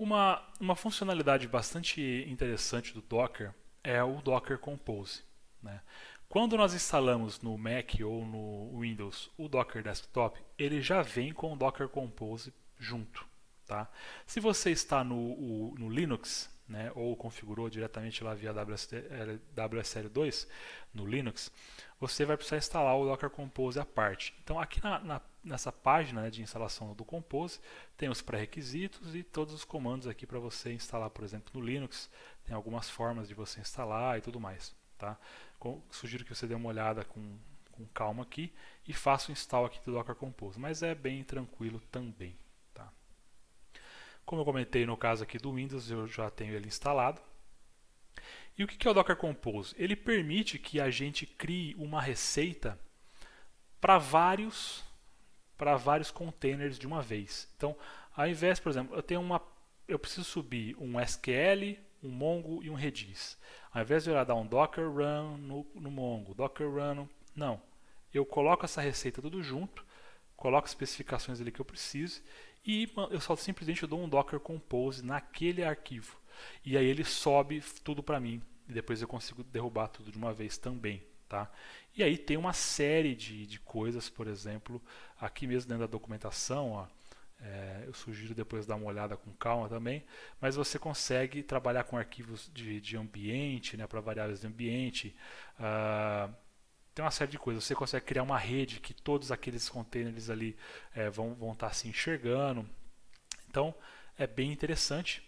Uma, uma funcionalidade bastante interessante do Docker é o Docker Compose. Né? Quando nós instalamos no Mac ou no Windows o Docker Desktop, ele já vem com o Docker Compose junto. Tá? Se você está no, o, no Linux, né, ou configurou diretamente lá via WSL2 no Linux, você vai precisar instalar o Docker Compose à parte. Então aqui na, na, nessa página né, de instalação do Compose tem os pré-requisitos e todos os comandos aqui para você instalar, por exemplo, no Linux. Tem algumas formas de você instalar e tudo mais. Tá? Sugiro que você dê uma olhada com, com calma aqui e faça o install aqui do Docker Compose, mas é bem tranquilo também. Como eu comentei no caso aqui do Windows, eu já tenho ele instalado. E o que é o Docker Compose? Ele permite que a gente crie uma receita para vários para vários containers de uma vez. Então, ao invés, por exemplo, eu tenho uma eu preciso subir um SQL, um Mongo e um Redis. Ao invés de eu dar um Docker run no, no Mongo, Docker run, não. Eu coloco essa receita tudo junto, coloco as especificações ali que eu preciso e eu só simplesmente dou um Docker Compose naquele arquivo. E aí ele sobe tudo para mim. E depois eu consigo derrubar tudo de uma vez também. Tá? E aí tem uma série de, de coisas, por exemplo, aqui mesmo dentro da documentação, ó, é, eu sugiro depois dar uma olhada com calma também, mas você consegue trabalhar com arquivos de, de ambiente, né, para variáveis de ambiente. Uh, tem uma série de coisas. Você consegue criar uma rede que todos aqueles containers ali é, vão, vão estar se enxergando. Então, é bem interessante.